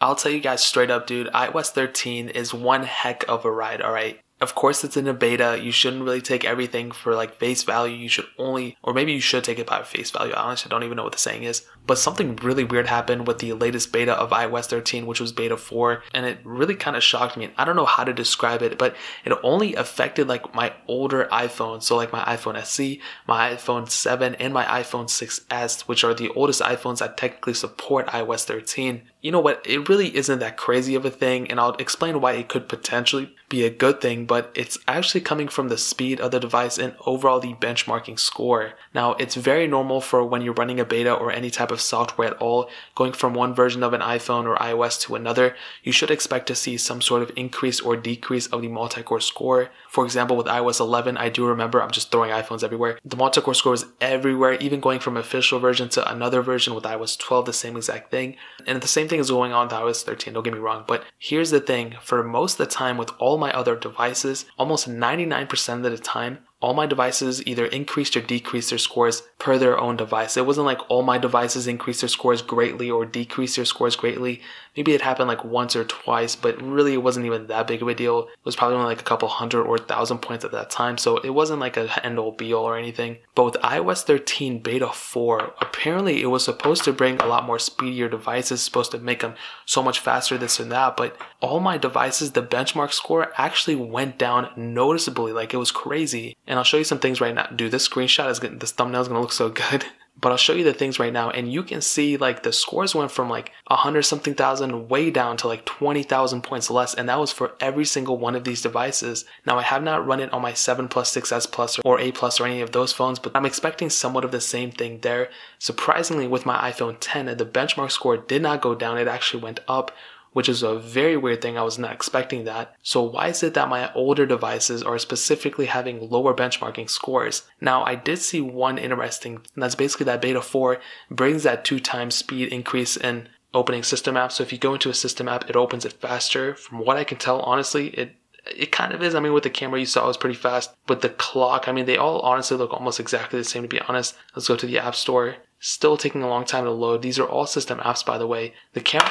I'll tell you guys straight up, dude, iOS 13 is one heck of a ride, alright? Of course, it's in a beta. You shouldn't really take everything for like face value. You should only, or maybe you should take it by face value. Honestly, I don't even know what the saying is. But something really weird happened with the latest beta of iOS 13, which was beta 4, and it really kind of shocked me. I don't know how to describe it, but it only affected like my older iPhones. So, like my iPhone SE, my iPhone 7, and my iPhone 6S, which are the oldest iPhones that technically support iOS 13. You know what? It really isn't that crazy of a thing, and I'll explain why it could potentially be a good thing, but it's actually coming from the speed of the device and overall the benchmarking score. Now, it's very normal for when you're running a beta or any type of software at all, going from one version of an iPhone or iOS to another, you should expect to see some sort of increase or decrease of the multi-core score. For example, with iOS 11, I do remember, I'm just throwing iPhones everywhere, the multi-core score is everywhere, even going from official version to another version with iOS 12, the same exact thing. And the same thing is going on with iOS 13, don't get me wrong, but here's the thing, for most of the time with all my other devices, almost 99% of the time, all my devices either increased or decreased their scores per their own device. It wasn't like all my devices increased their scores greatly or decreased their scores greatly. Maybe it happened like once or twice, but really it wasn't even that big of a deal. It was probably only like a couple hundred or thousand points at that time, so it wasn't like a end all be all or anything. But with iOS 13 Beta 4, apparently it was supposed to bring a lot more speedier devices, supposed to make them so much faster, this and that, but all my devices, the benchmark score actually went down noticeably, like it was crazy and I'll show you some things right now. Dude, this screenshot is gonna, this thumbnail is gonna look so good. But I'll show you the things right now, and you can see like the scores went from like a hundred something thousand way down to like twenty thousand points less, and that was for every single one of these devices. Now I have not run it on my 7 Plus, 6S Plus, or 8 Plus, or any of those phones, but I'm expecting somewhat of the same thing there. Surprisingly, with my iPhone 10, the benchmark score did not go down; it actually went up which is a very weird thing. I was not expecting that. So why is it that my older devices are specifically having lower benchmarking scores? Now, I did see one interesting, and that's basically that beta 4 brings that two times speed increase in opening system apps. So if you go into a system app, it opens it faster. From what I can tell, honestly, it it kind of is. I mean, with the camera you saw, it was pretty fast. With the clock, I mean, they all honestly look almost exactly the same, to be honest. Let's go to the App Store. Still taking a long time to load. These are all system apps, by the way. The camera,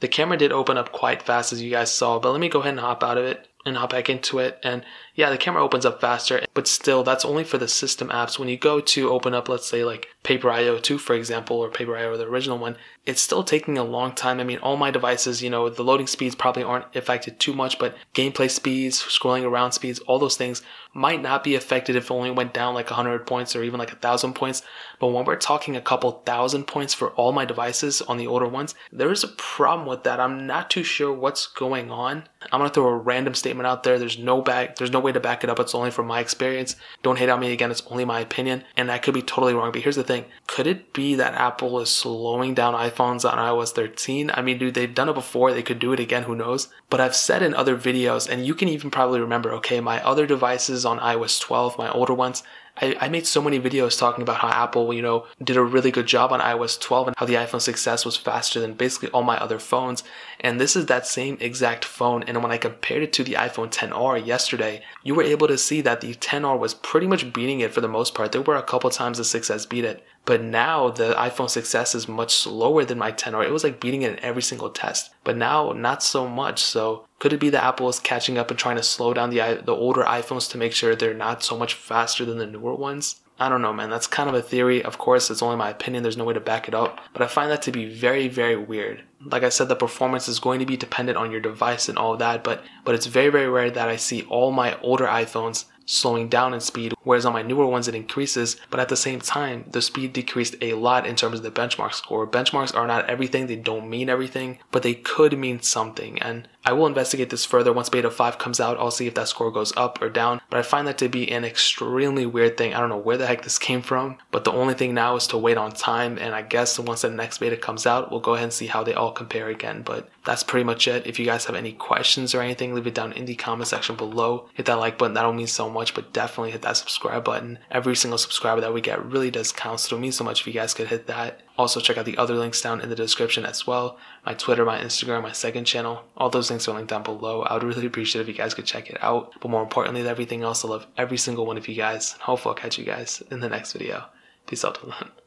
the camera did open up quite fast as you guys saw, but let me go ahead and hop out of it and hop back into it. And yeah, the camera opens up faster, but still that's only for the system apps. When you go to open up, let's say like Paper IO 2, for example, or Paper IO, the original one, it's still taking a long time. I mean, all my devices, you know, the loading speeds probably aren't affected too much, but gameplay speeds, scrolling around speeds, all those things might not be affected if it only went down like 100 points or even like a thousand points. But when we're talking a couple thousand points for all my devices on the older ones, there is a problem with that. I'm not too sure what's going on. I'm gonna throw a random statement out there. There's no back, there's no way to back it up. It's only from my experience. Don't hate on me again. It's only my opinion, and I could be totally wrong. But here's the thing: something could it be that Apple is slowing down iPhones on iOS 13? I mean, dude, they've done it before. They could do it again. Who knows? But I've said in other videos, and you can even probably remember. Okay, my other devices on iOS 12, my older ones, I, I made so many videos talking about how Apple, you know, did a really good job on iOS 12 and how the iPhone 6s was faster than basically all my other phones. And this is that same exact phone. And when I compared it to the iPhone 10R yesterday, you were able to see that the 10R was pretty much beating it for the most part. There were a couple times the 6s beat it. But now the iPhone 6s is much slower than my 10R. It was like beating it in every single test. But now, not so much. So could it be that Apple is catching up and trying to slow down the the older iPhones to make sure they're not so much faster than the newer ones? I don't know, man. That's kind of a theory. Of course, it's only my opinion. There's no way to back it up. But I find that to be very, very weird. Like I said, the performance is going to be dependent on your device and all that. But but it's very, very rare that I see all my older iPhones slowing down in speed, whereas on my newer ones it increases, but at the same time, the speed decreased a lot in terms of the benchmark score. Benchmarks are not everything, they don't mean everything, but they could mean something, and I will investigate this further once beta 5 comes out. I'll see if that score goes up or down, but I find that to be an extremely weird thing. I don't know where the heck this came from, but the only thing now is to wait on time, and I guess once the next beta comes out, we'll go ahead and see how they all compare again, but that's pretty much it. If you guys have any questions or anything, leave it down in the comment section below. Hit that like button, that'll mean so much, but definitely hit that subscribe button. Every single subscriber that we get really does count, so it means so much if you guys could hit that. Also, check out the other links down in the description as well. My Twitter, my Instagram, my second channel. All those links are linked down below. I would really appreciate if you guys could check it out. But more importantly than everything else, I love every single one of you guys. And Hopefully I'll catch you guys in the next video. Peace out.